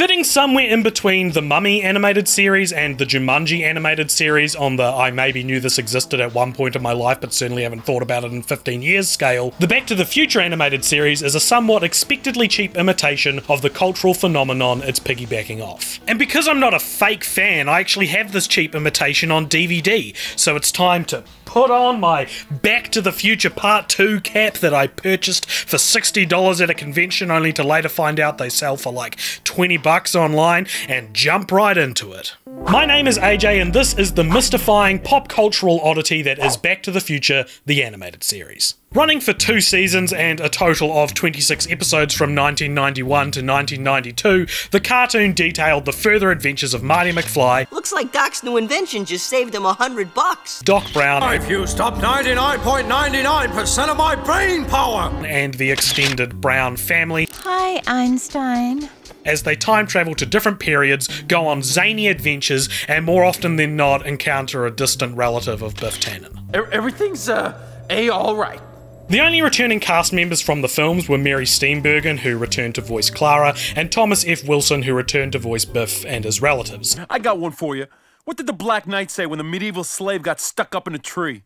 Fitting somewhere in between the Mummy animated series and the Jumanji animated series on the I maybe knew this existed at one point in my life but certainly haven't thought about it in 15 years scale, the Back to the Future animated series is a somewhat expectedly cheap imitation of the cultural phenomenon it's piggybacking off. And because I'm not a fake fan, I actually have this cheap imitation on DVD, so it's time to put on my Back to the Future Part 2 cap that I purchased for $60 at a convention only to later find out they sell for like 20 bucks online and jump right into it. My name is AJ and this is the mystifying pop cultural oddity that is Back to the Future, the animated series. Running for two seasons and a total of 26 episodes from 1991 to 1992, the cartoon detailed the further adventures of Marty McFly. Looks like Doc's new invention just saved him a hundred bucks. Doc Brown. I've used up 99.99% of my brain power. And the extended Brown family. Hi, Einstein as they time travel to different periods, go on zany adventures, and more often than not encounter a distant relative of Biff Tannen. Everything's, uh, A alright. The only returning cast members from the films were Mary Steenburgen, who returned to voice Clara, and Thomas F. Wilson, who returned to voice Biff and his relatives. I got one for you. What did the Black Knight say when the medieval slave got stuck up in a tree?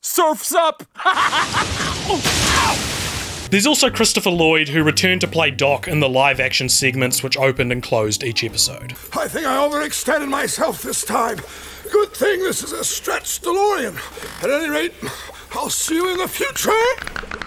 Surf's up! There's also Christopher Lloyd, who returned to play Doc in the live action segments which opened and closed each episode. I think I overextended myself this time. Good thing this is a stretched DeLorean. At any rate, I'll see you in the future.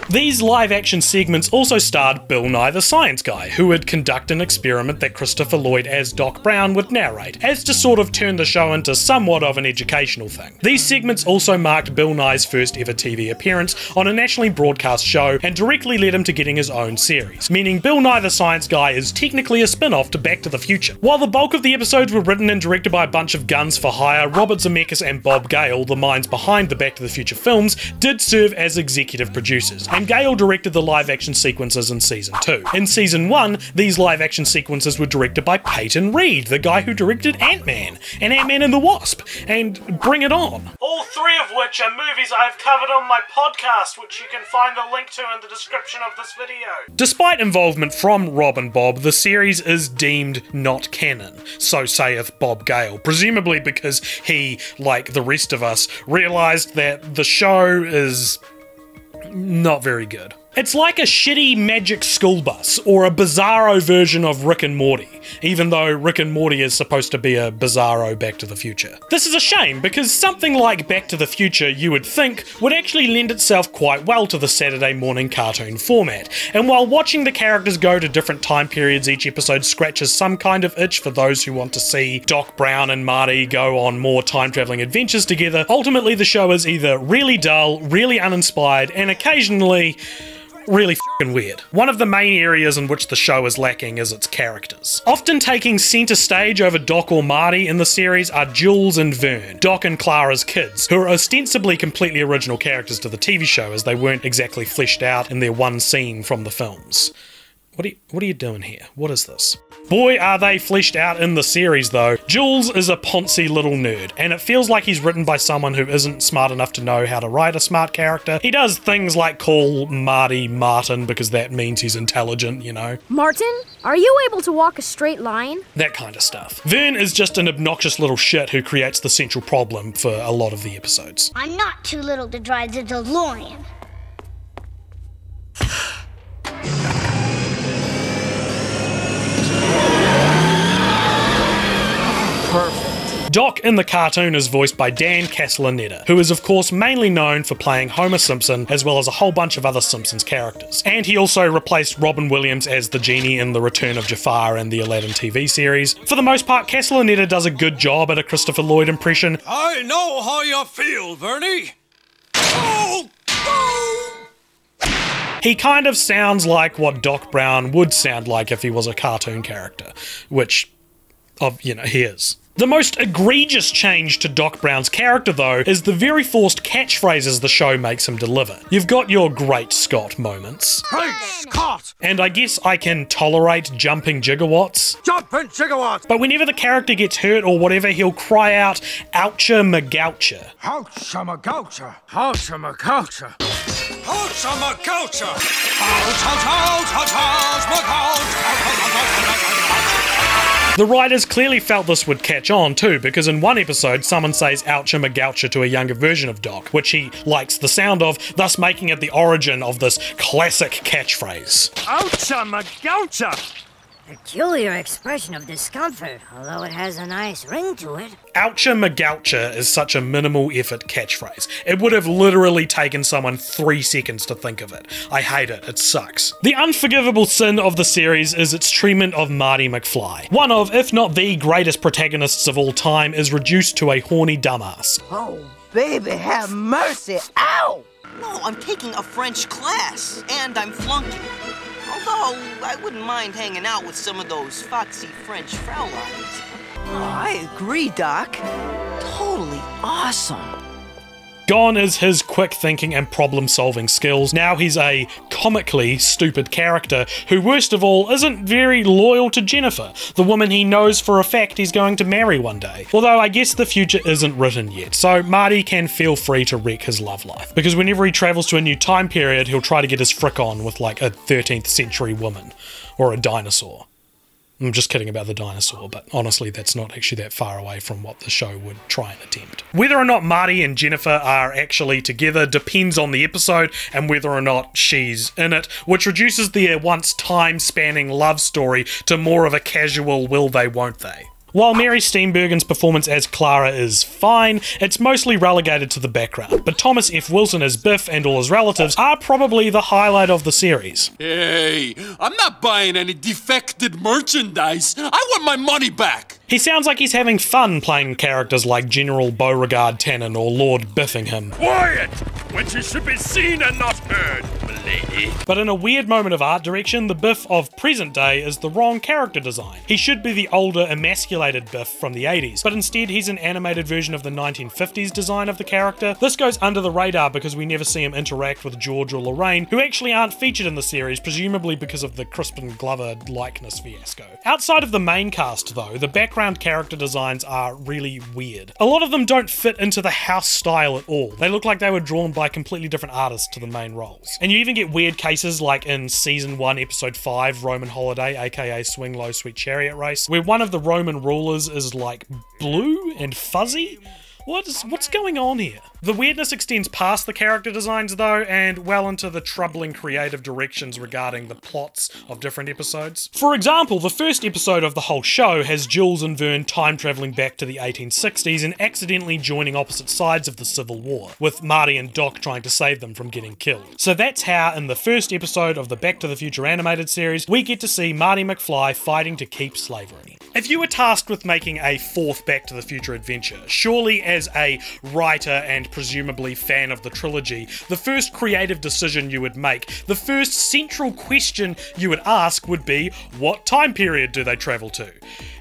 These live action segments also starred Bill Nye the Science Guy, who would conduct an experiment that Christopher Lloyd as Doc Brown would narrate, as to sort of turn the show into somewhat of an educational thing. These segments also marked Bill Nye's first ever TV appearance on a nationally broadcast show and directly led him to getting his own series, meaning Bill Nye the Science Guy is technically a spin off to Back to the Future. While the bulk of the episodes were written and directed by a bunch of guns for hire, Robert Zemeckis and Bob Gale, the minds behind the Back to the Future films, did serve as executive producers, and Gale directed the live action sequences in season 2. In season 1, these live action sequences were directed by Peyton Reed, the guy who directed Ant Man and Ant Man and the Wasp, and Bring It On. All three of which are movies I've covered on my podcast, which you can find the link to in the description of this video. Despite involvement from Rob and Bob, the series is deemed not canon, so saith Bob Gale, presumably because he, like the rest of us, realised that the show is not very good. It's like a shitty magic school bus or a bizarro version of Rick and Morty, even though Rick and Morty is supposed to be a bizarro Back to the Future. This is a shame because something like Back to the Future you would think would actually lend itself quite well to the Saturday morning cartoon format. And while watching the characters go to different time periods each episode scratches some kind of itch for those who want to see Doc Brown and Marty go on more time traveling adventures together, ultimately the show is either really dull, really uninspired, and occasionally really fucking weird. One of the main areas in which the show is lacking is its characters. Often taking center stage over Doc or Marty in the series are Jules and Vern, Doc and Clara's kids, who are ostensibly completely original characters to the TV show as they weren't exactly fleshed out in their one scene from the films. What are you, what are you doing here? What is this? Boy, are they fleshed out in the series though. Jules is a poncy little nerd, and it feels like he's written by someone who isn't smart enough to know how to write a smart character. He does things like call Marty Martin because that means he's intelligent, you know. Martin, are you able to walk a straight line? That kind of stuff. Vern is just an obnoxious little shit who creates the central problem for a lot of the episodes. I'm not too little to drive the DeLorean. Perfect. Doc in the cartoon is voiced by Dan Castellaneta, who is of course mainly known for playing Homer Simpson as well as a whole bunch of other Simpsons characters. And he also replaced Robin Williams as the genie in The Return of Jafar and the Aladdin TV series. For the most part, Castellaneta does a good job at a Christopher Lloyd impression. I know how you feel, Vernie. Oh, oh. He kind of sounds like what Doc Brown would sound like if he was a cartoon character, which of you know he is. The most egregious change to Doc Brown's character, though, is the very forced catchphrases the show makes him deliver. You've got your great Scott moments. Great Scott! And I guess I can tolerate jumping gigawatts. Jumping gigawatts! But whenever the character gets hurt or whatever, he'll cry out, Oucha magoucha. Oucha magoucha! Oucha magoucha! Oucha magoucha! Ouch, ouch, ouch, ouch, ouch, magoucha! The writers clearly felt this would catch on too, because in one episode, someone says oucha magoucha to a younger version of Doc, which he likes the sound of, thus making it the origin of this classic catchphrase. Oucha magoucha! Peculiar expression of discomfort, although it has a nice ring to it. Oucha magoucha is such a minimal effort catchphrase. It would have literally taken someone three seconds to think of it. I hate it, it sucks. The unforgivable sin of the series is its treatment of Marty McFly. One of, if not the greatest protagonists of all time, is reduced to a horny dumbass. Oh, baby, have mercy. Ow! No, I'm taking a French class, and I'm flunking. Although, I wouldn't mind hanging out with some of those foxy French Fraulines. Oh, I agree, Doc. Totally awesome. Gone is his quick thinking and problem solving skills. Now he's a comically stupid character who, worst of all, isn't very loyal to Jennifer, the woman he knows for a fact he's going to marry one day. Although I guess the future isn't written yet, so Marty can feel free to wreck his love life. Because whenever he travels to a new time period, he'll try to get his frick on with like a 13th century woman or a dinosaur. I'm just kidding about the dinosaur, but honestly, that's not actually that far away from what the show would try and attempt. Whether or not Marty and Jennifer are actually together depends on the episode and whether or not she's in it, which reduces their once time spanning love story to more of a casual will they, won't they. While Mary Steenburgen's performance as Clara is fine, it's mostly relegated to the background, but Thomas F. Wilson as Biff and all his relatives are probably the highlight of the series. Hey, I'm not buying any defected merchandise. I want my money back. He sounds like he's having fun playing characters like General Beauregard Tannen or Lord Biffingham. Quiet! When she should be seen and not heard, milady. But in a weird moment of art direction, the Biff of present day is the wrong character design. He should be the older, emasculated Biff from the 80s, but instead he's an animated version of the 1950s design of the character. This goes under the radar because we never see him interact with George or Lorraine, who actually aren't featured in the series, presumably because of the Crispin Glover likeness fiasco. Outside of the main cast, though, the background character designs are really weird. A lot of them don't fit into the house style at all. They look like they were drawn by completely different artists to the main roles. And you even get weird cases like in season 1, episode 5, Roman Holiday, aka Swing Low Sweet Chariot Race, where one of the Roman rulers is like blue and fuzzy. What is what's going on here? The weirdness extends past the character designs though, and well into the troubling creative directions regarding the plots of different episodes. For example, the first episode of the whole show has Jules and Vern time traveling back to the 1860s and accidentally joining opposite sides of the Civil War, with Marty and Doc trying to save them from getting killed. So that's how, in the first episode of the Back to the Future animated series, we get to see Marty McFly fighting to keep slavery. If you were tasked with making a fourth Back to the Future adventure, surely as a writer and presumably fan of the trilogy, the first creative decision you would make, the first central question you would ask would be what time period do they travel to?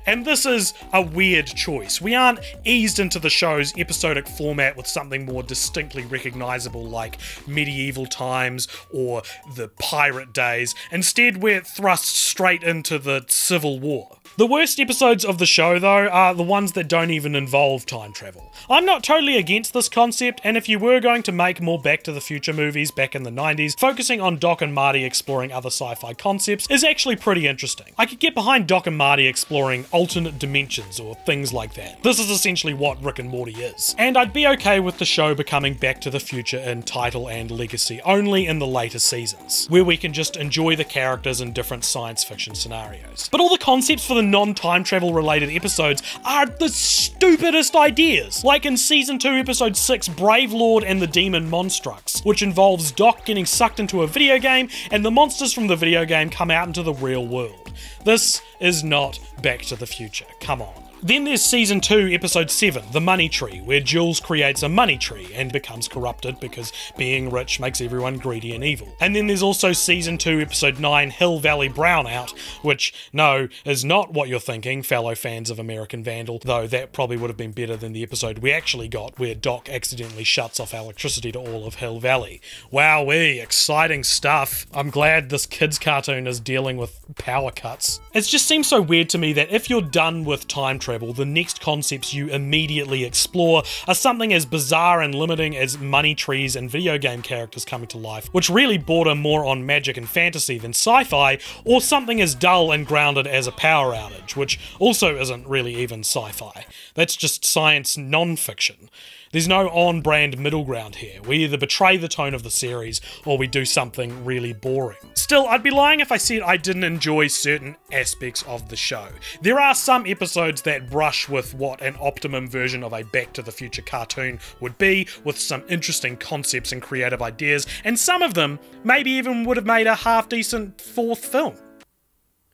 And this is a weird choice. We aren't eased into the show's episodic format with something more distinctly recognizable like medieval times or the pirate days. Instead, we're thrust straight into the Civil War. The worst episodes of the show, though, are the ones that don't even involve time travel. I'm not totally against this concept, and if you were going to make more Back to the Future movies back in the 90s, focusing on Doc and Marty exploring other sci fi concepts is actually pretty interesting. I could get behind Doc and Marty exploring alternate dimensions or things like that. This is essentially what Rick and Morty is. And I'd be okay with the show becoming Back to the Future in title and legacy only in the later seasons, where we can just enjoy the characters in different science fiction scenarios. But all the concepts for the non time travel related episodes are the stupidest ideas. Like in season 2, episode 6, Brave Lord and the Demon Monstrux, which involves Doc getting sucked into a video game and the monsters from the video game come out into the real world. This is not Back to the Future. Come on. Then there's season 2, episode 7, The Money Tree, where Jules creates a money tree and becomes corrupted because being rich makes everyone greedy and evil. And then there's also season 2, episode 9, Hill Valley Brownout, which, no, is not what you're thinking, fellow fans of American Vandal, though that probably would have been better than the episode we actually got, where Doc accidentally shuts off electricity to all of Hill Valley. Wowee, exciting stuff. I'm glad this kids' cartoon is dealing with power cuts. It just seems so weird to me that if you're done with time travel, the next concepts you immediately explore are something as bizarre and limiting as money trees and video game characters coming to life, which really border more on magic and fantasy than sci fi, or something as dull and grounded as a power outage, which also isn't really even sci fi. That's just science non fiction. There's no on brand middle ground here. We either betray the tone of the series or we do something really boring. Still, I'd be lying if I said I didn't enjoy certain aspects of the show. There are some episodes that brush with what an optimum version of a Back to the Future cartoon would be, with some interesting concepts and creative ideas, and some of them maybe even would have made a half decent fourth film.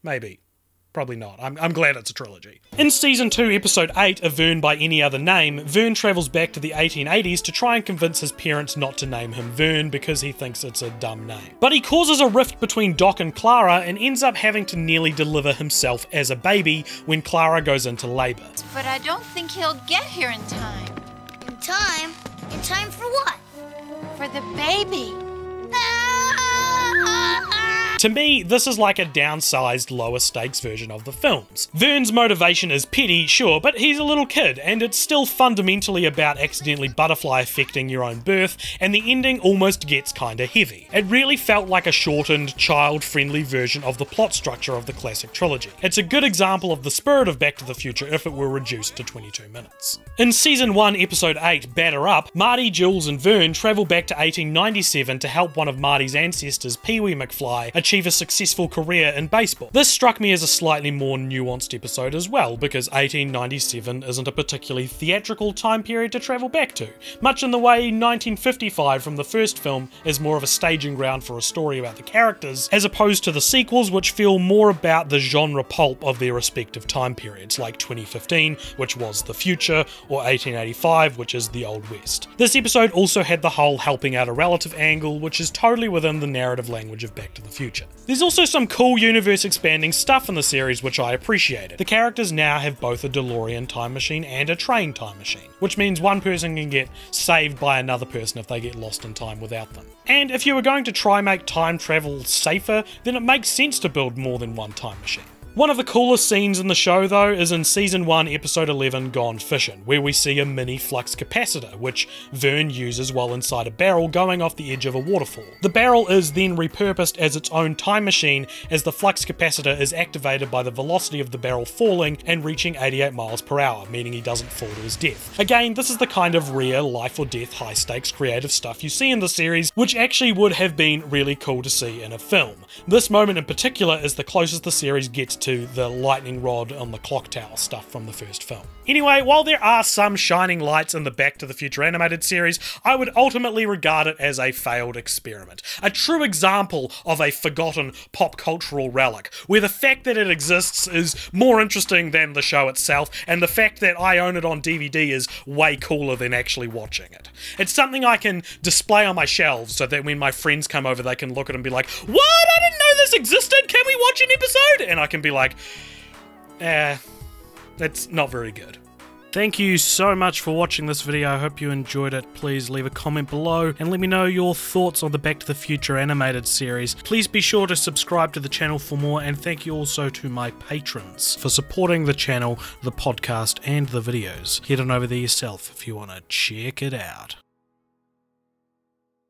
Maybe. Probably not. I'm, I'm glad it's a trilogy. In season 2, episode 8 of Vern by Any Other Name, Vern travels back to the 1880s to try and convince his parents not to name him Vern because he thinks it's a dumb name. But he causes a rift between Doc and Clara and ends up having to nearly deliver himself as a baby when Clara goes into labour. But I don't think he'll get here in time. In time? In time for what? For the baby. To me, this is like a downsized, lower stakes version of the films. Vern's motivation is petty, sure, but he's a little kid, and it's still fundamentally about accidentally butterfly affecting your own birth, and the ending almost gets kinda heavy. It really felt like a shortened, child friendly version of the plot structure of the classic trilogy. It's a good example of the spirit of Back to the Future if it were reduced to 22 minutes. In Season 1, Episode 8, Batter Up, Marty, Jules, and Vern travel back to 1897 to help one of Marty's ancestors, Pee Wee McFly, achieve a successful career in baseball. This struck me as a slightly more nuanced episode as well, because 1897 isn't a particularly theatrical time period to travel back to, much in the way 1955 from the first film is more of a staging ground for a story about the characters, as opposed to the sequels which feel more about the genre pulp of their respective time periods, like 2015, which was the future, or 1885, which is the Old West. This episode also had the whole helping out a relative angle, which is totally within the narrative language of Back to the Future. There's also some cool universe expanding stuff in the series which I appreciated. The characters now have both a DeLorean time machine and a train time machine, which means one person can get saved by another person if they get lost in time without them. And if you were going to try make time travel safer, then it makes sense to build more than one time machine. One of the coolest scenes in the show, though, is in Season 1, Episode 11, Gone Fishing, where we see a mini flux capacitor, which Vern uses while inside a barrel going off the edge of a waterfall. The barrel is then repurposed as its own time machine, as the flux capacitor is activated by the velocity of the barrel falling and reaching 88 miles per hour, meaning he doesn't fall to his death. Again, this is the kind of rare life or death high stakes creative stuff you see in the series, which actually would have been really cool to see in a film. This moment in particular is the closest the series gets to the lightning rod on the clock tower stuff from the first film. Anyway, while there are some shining lights in the Back to the Future animated series, I would ultimately regard it as a failed experiment. A true example of a forgotten pop cultural relic, where the fact that it exists is more interesting than the show itself, and the fact that I own it on DVD is way cooler than actually watching it. It's something I can display on my shelves so that when my friends come over, they can look at it and be like, What? I didn't know this existed! Can we watch an episode? And I can be like, Eh, that's not very good. Thank you so much for watching this video. I hope you enjoyed it. Please leave a comment below and let me know your thoughts on the Back to the Future animated series. Please be sure to subscribe to the channel for more and thank you also to my patrons for supporting the channel, the podcast and the videos. Head on over there yourself if you want to check it out.